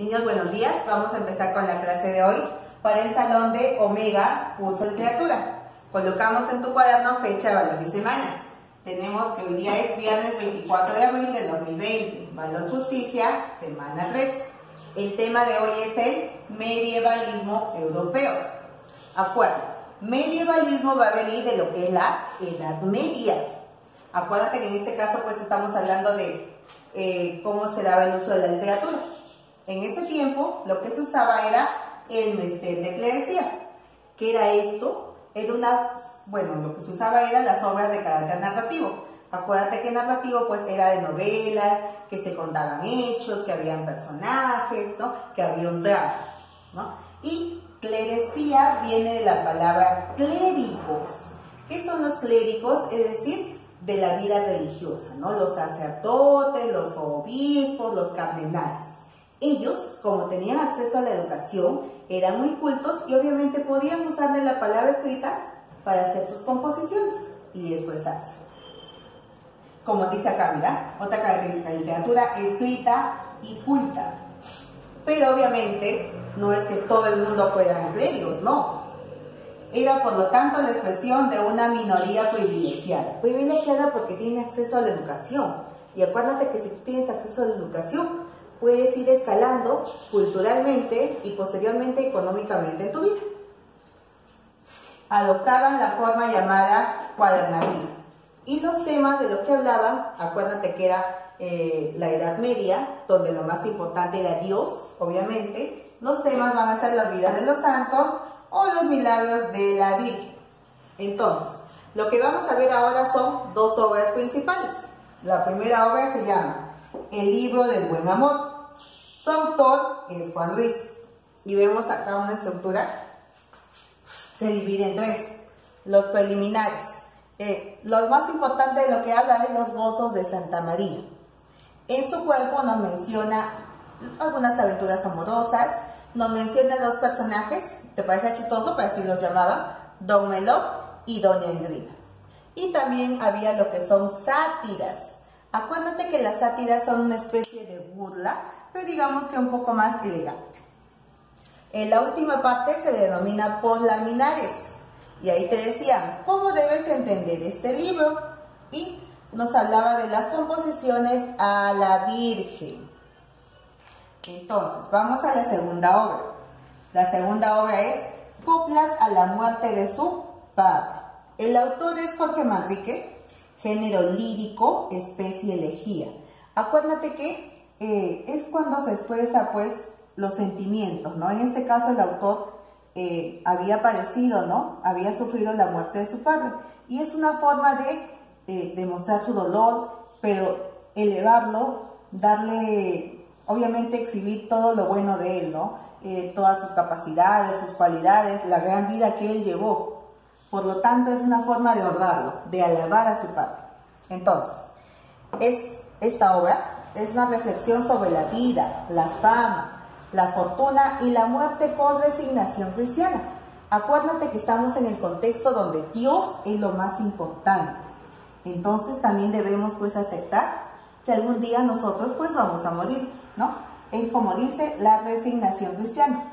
Niños, buenos días. Vamos a empezar con la clase de hoy para el salón de Omega, curso de literatura. Colocamos en tu cuaderno fecha, valor y semana. Tenemos que hoy día es viernes 24 de abril del 2020. Valor justicia, semana 3. El tema de hoy es el medievalismo europeo. Acuérdate, medievalismo va a venir de lo que es la Edad Media. Acuérdate que en este caso pues estamos hablando de eh, cómo se daba el uso de la literatura. En ese tiempo lo que se usaba era el mester de clerecía. ¿Qué era esto? Era una, bueno, lo que se usaba eran las obras de carácter narrativo. Acuérdate que narrativo pues era de novelas, que se contaban hechos, que habían personajes, ¿no? Que había un drama, ¿no? Y clerecía viene de la palabra clérigos. ¿Qué son los clérigos? Es decir, de la vida religiosa, ¿no? Los sacerdotes, los obispos, los cardenales. Ellos, como tenían acceso a la educación, eran muy cultos y obviamente podían usar de la palabra escrita para hacer sus composiciones y expresarse. Como dice acá, mira, otra característica, literatura escrita y culta. Pero obviamente no es que todo el mundo fuera clérigos, no. Era por lo tanto la expresión de una minoría privilegiada. Privilegiada porque tiene acceso a la educación. Y acuérdate que si tú tienes acceso a la educación, puedes ir escalando culturalmente y posteriormente económicamente en tu vida. Adoptaban la forma llamada cuadernaria. Y los temas de los que hablaban, acuérdate que era eh, la Edad Media, donde lo más importante era Dios, obviamente. Los temas van a ser las vidas de los santos o los milagros de la Virgen. Entonces, lo que vamos a ver ahora son dos obras principales. La primera obra se llama El libro del buen amor. Su autor es Juan Ruiz. Y vemos acá una estructura. Se divide en tres. Los preliminares. Eh, lo más importante de lo que habla es los gozos de Santa María. En su cuerpo nos menciona algunas aventuras amorosas, nos menciona dos personajes, ¿te parece chistoso? Para así los llamaba, Don Meló y Doña Indrida. Y también había lo que son sátiras. Acuérdate que las sátiras son una especie de burla, pero digamos que un poco más elegante. En la última parte se denomina laminares. Y ahí te decían, ¿cómo debes entender este libro? Y nos hablaba de las composiciones a la Virgen. Entonces, vamos a la segunda obra. La segunda obra es Coplas a la muerte de su padre. El autor es Jorge Manrique, género lírico, especie elegía. Acuérdate que eh, es cuando se expresa pues los sentimientos, ¿no? En este caso el autor eh, había padecido, ¿no? Había sufrido la muerte de su padre. Y es una forma de eh, demostrar su dolor, pero elevarlo, darle, obviamente exhibir todo lo bueno de él, ¿no? Todas sus capacidades, sus cualidades, la gran vida que él llevó. Por lo tanto, es una forma de honrarlo, de alabar a su padre. Entonces, es, esta obra es una reflexión sobre la vida, la fama, la fortuna y la muerte con resignación cristiana. Acuérdate que estamos en el contexto donde Dios es lo más importante. Entonces también debemos pues aceptar que algún día nosotros pues vamos a morir, ¿no? Es como dice la resignación cristiana.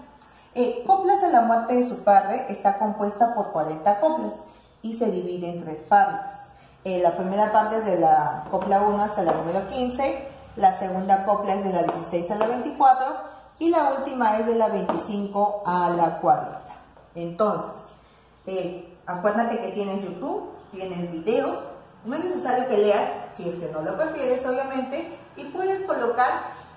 Eh, coplas de la muerte de su padre está compuesta por 40 coplas y se divide en tres partes. Eh, la primera parte es de la copla 1 hasta la número 15, la segunda copla es de la 16 a la 24 y la última es de la 25 a la 40. Entonces, eh, acuérdate que tienes YouTube, tienes videos, no es necesario que leas, si es que no lo prefieres, obviamente, y puedes colocar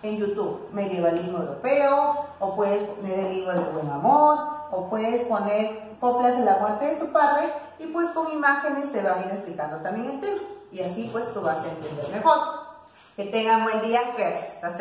en YouTube medievalismo europeo, o puedes poner el libro del buen amor, o puedes poner coplas de la muerte de su padre, y pues con imágenes te van a ir explicando también el tema. Y así pues tú vas a entender mejor. Que tengan buen día, gracias. Hasta